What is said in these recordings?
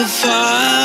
the fire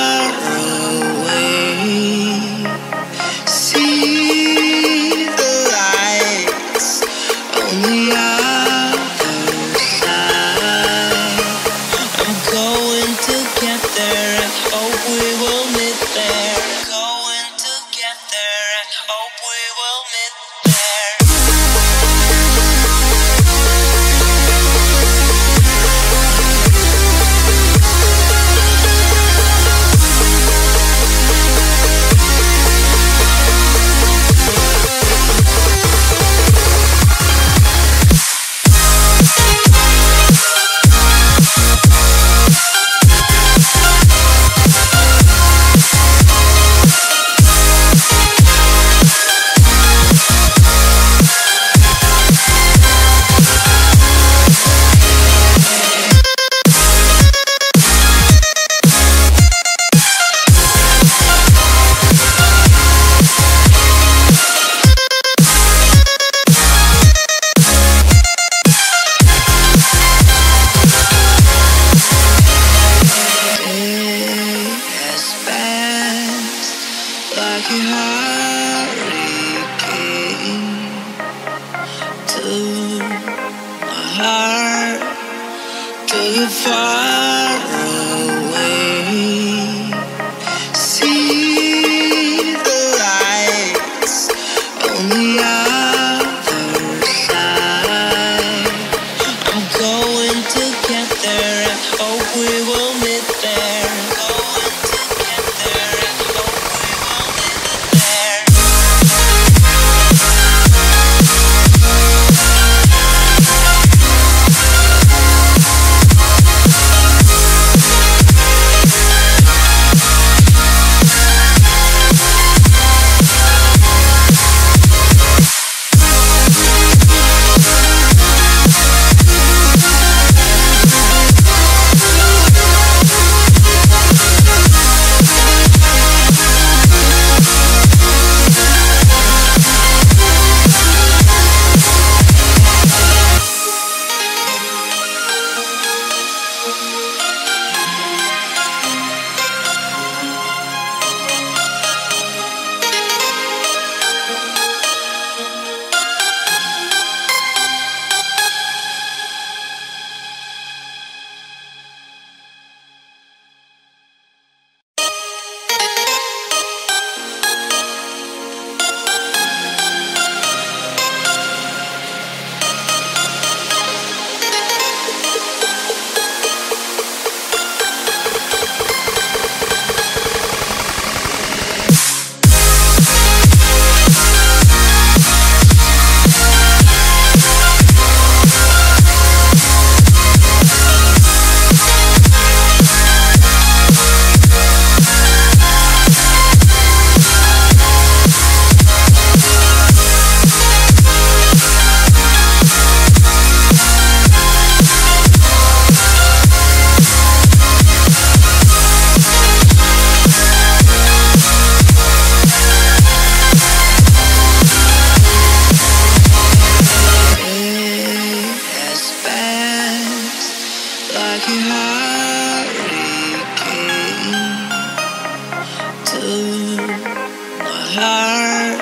heart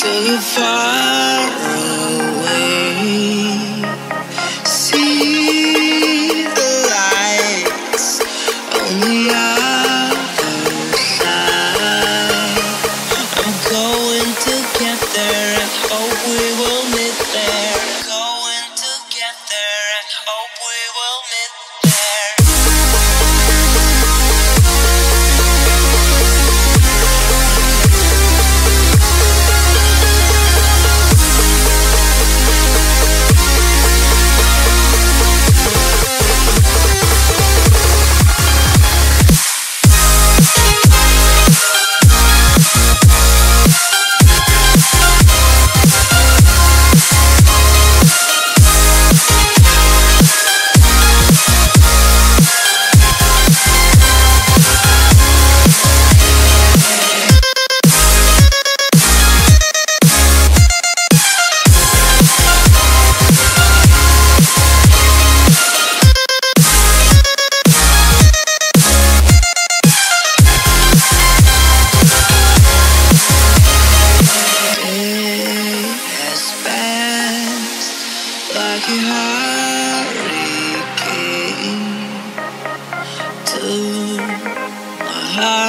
to the far away. See the lights only. To